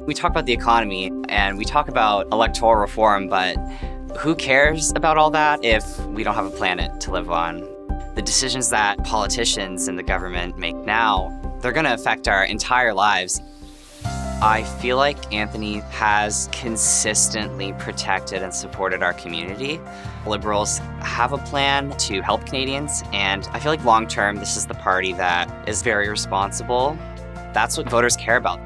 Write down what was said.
We talk about the economy and we talk about electoral reform, but who cares about all that if we don't have a planet to live on? The decisions that politicians and the government make now, they're going to affect our entire lives. I feel like Anthony has consistently protected and supported our community. Liberals have a plan to help Canadians, and I feel like long term, this is the party that is very responsible. That's what voters care about.